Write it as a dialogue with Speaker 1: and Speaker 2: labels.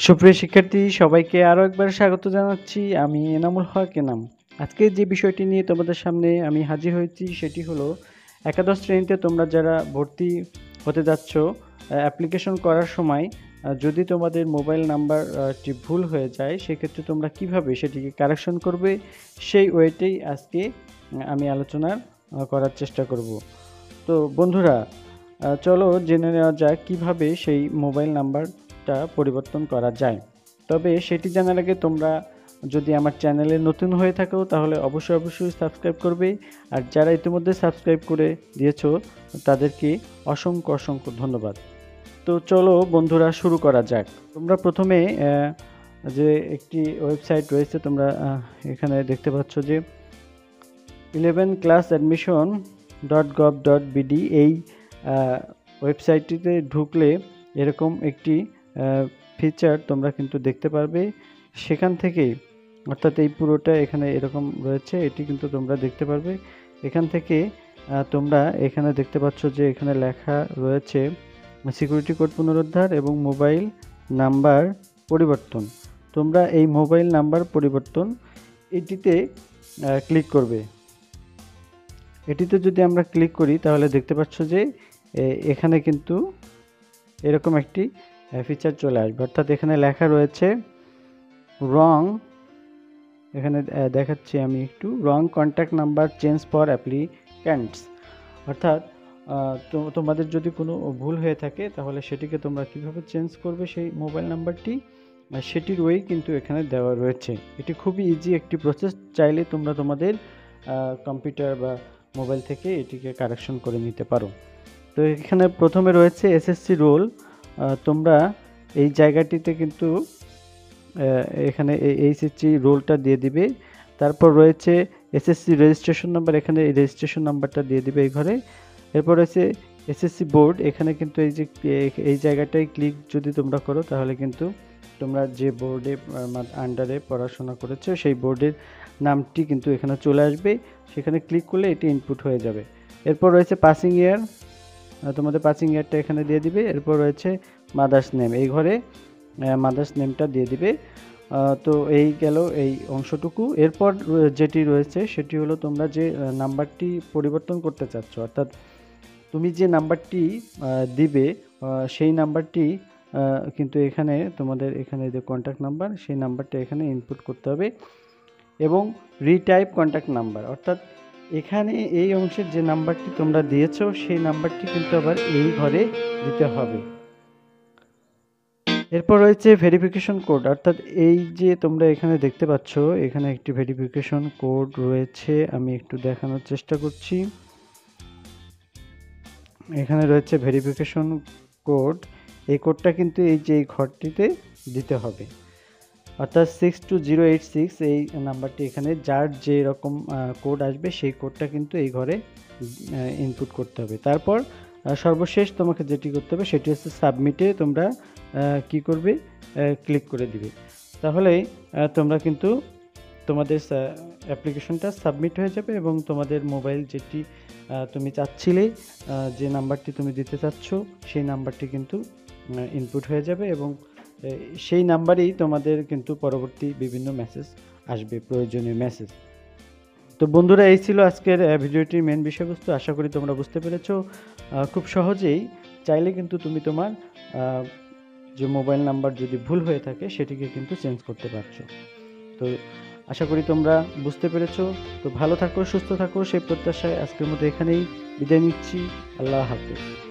Speaker 1: সুপ্রিয় শিক্ষার্থী সবাইকে আরও একবার স্বাগত জানাচ্ছি। আমি এনামুল হক এনাম। আজকে যে বিষয়টি নিয়ে তোমাদের সামনে আমি হাজির হয়েছি সেটি হলো একাদশ শ্রেণীতে তোমরা যারা ভর্তি হতে যাচ্ছ অ্যাপ্লিকেশন করার সময় যদি তোমাদের মোবাইল নাম্বারটি ভুল হয়ে যায় সেক্ষেত্রে তোমরা কীভাবে সেটিকে কারেকশন করবে সেই ওয়েটেই আজকে আমি আলোচনা আহ, করার চেষ্টা করব। তো বন্ধুরা চলো জেনে নেওয়া যাক কীভাবে সেই মোবাইল নাম্বারটা পরিবর্তন করা যায়। তবে সেটি জানার আগে তোমরা যদি আমার চ্যানেলে নতুন হয়ে থাকো, তাহলে অবশ্যই অবশ্যই সাবস্ক্রাইব করবে। আর যারা ইতিমধ্যে সাবস্ক্রাইব করে দিয়েছ, তাদেরকে অসংখ্য অসংখ্য ধন্যবাদ। তো চলো বন্ধুরা, শুরু করা যাক। তোমরা প্রথমে যে একটি ওয়েবসাইট রয়েছে, তোমরা এখানে দেখতে পাচ্ছ যে eleven class admission dot gov dot BD এই ওয়েবসাইটটিতে ঢুকলে এরকম একটি ফিচার তোমরা কিন্তু দেখতে পারবে। সেখান থেকে, অর্থাৎ এই পুরোটা এখানে এরকম রয়েছে, এটি কিন্তু তোমরা দেখতে পারবে। এখান থেকে তোমরা এখানে দেখতে পাচ্ছ যে এখানে লেখা রয়েছে সিকিউরিটি কোড পুনরুদ্ধার এবং মোবাইল নাম্বার পরিবর্তন। তোমরা এই মোবাইল নাম্বার পরিবর্তন এটিতে ক্লিক করবে। এটিতে যদি আমরা ক্লিক করি, তাহলে দেখতে পাচ্ছ যে এখানে কিন্তু এরকম একটি ফিচার চলে আসবে। অর্থাৎ এখানে লেখা রয়েছে রং এখানে দেখাচ্ছি আমি একটু wrong contact number change for applicants অর্থাৎ তোমাদের যদি কোনো ভুল হয়ে থাকে, তাহলে সেটিকে তোমরা কীভাবে চেঞ্জ করবে সেই মোবাইল নাম্বারটি সেটির ওয়ে কিন্তু এখানে দেওয়া রয়েছে। এটি খুবই ইজি একটি প্রসেস চাইলে তোমরা তোমাদের কম্পিউটার বা মোবাইল থেকে এটিকে কারেকশন করে নিতে পারো। তো এখানে প্রথমে রয়েছে এসএসসি রোল তোমরা এই জায়গাটিতে কিন্তু এখানে এইচএসসি রোলটা দিয়ে দিবে। তারপর রয়েছে এসএসসি রেজিস্ট্রেশন নাম্বার, এখানে এই রেজিস্ট্রেশন নাম্বারটা দিয়ে দিবে এই ঘরে। এরপর রয়েছে এসএসসি বোর্ড, এখানে কিন্তু এই যে, এই জায়গাটায় ক্লিক যদি তোমরা করো, তাহলে কিন্তু তোমরা যে বোর্ডে আন্ডারে পড়াশোনা করেছ, সেই বোর্ডের নামটি কিন্তু এখানে চলে আসবে। সেখানে ক্লিক করলে এটি ইনপুট হয়ে যাবে। এরপর রয়েছে পাসিং ইয়ার তোমাদের পাসিং ইয়ারটা এখানে দিয়ে দিবে। এরপর রয়েছে মাদার্স নেম এই ঘরে মাদার্স নেমটা দিয়ে দিবে। তো এই গেল এই অংশটুকু। এরপর যেটি রয়েছে, সেটি হলো তোমরা যে নাম্বারটি পরিবর্তন করতে চাচ্ছ, অর্থাৎ তুমি যে নাম্বারটি দিবে সেই নাম্বারটি কিন্তু এখানে তোমাদের এখানে যে কন্ট্যাক্ট নাম্বার সেই নাম্বারটা এখানে ইনপুট করতে হবে। এবং রিটাইপ কন্ট্যাক্ট নাম্বার অর্থাৎ এখানে এই অংশের যে নাম্বারটি তোমরা দিয়েছ, সেই নাম্বারটি কিন্তু আবার এই ঘরে দিতে হবে। এরপর রয়েছে ভেরিফিকেশন কোড অর্থাৎ এই যে তোমরা এখানে দেখতে পাচ্ছ, এখানে একটি ভেরিফিকেশন কোড রয়েছে। আমি একটু দেখানোর চেষ্টা করছি। এখানে রয়েছে ভেরিফিকেশন কোড এই কোডটা কিন্তু এই যে এই ঘরটিতে দিতে হবে। অর্থাৎ six two zero eight six এই নাম্বারটি এখানে, যার যে রকম কোড আসবে, সেই কোডটা কিন্তু এই ঘরে ইনপুট করতে হবে। তারপর সর্বশেষ তোমাকে যেটি করতে হবে, সেটি হচ্ছে সাবমিটে তোমরা কি করবে? ক্লিক করে দিবে। তাহলে তোমরা কিন্তু তোমাদের অ্যাপ্লিকেশনটা সাবমিট হয়ে যাবে এবং তোমাদের মোবাইল যেটি তুমি চাচ্ছিলে যে নাম্বারটি তুমি দিতে চাচ্ছ, সেই নাম্বারটি কিন্তু ইনপুট হয়ে যাবে এবং সেই নাম্বারেই তোমাদের কিন্তু পরবর্তী বিভিন্ন মেসেজ আসবে, প্রয়োজনীয় মেসেজ তো বন্ধুরা, এই ছিল আজকের ভিডিওটির মেন বিষয়বস্তু। আশা করি তোমরা বুঝতে পেরেছ। খুব সহজেই চাইলে কিন্তু তুমি তোমার যে মোবাইল নাম্বার যদি ভুল হয়ে থাকে, সেটিকে কিন্তু চেঞ্জ করতে পারছ। তো আশা করি তোমরা বুঝতে পেরেছ। তো ভালো থাকো, সুস্থ থাকো। সেই প্রত্যাশায় আজকের মতো এখানেই বিদায় নিচ্ছি। আল্লাহ হাফেজ।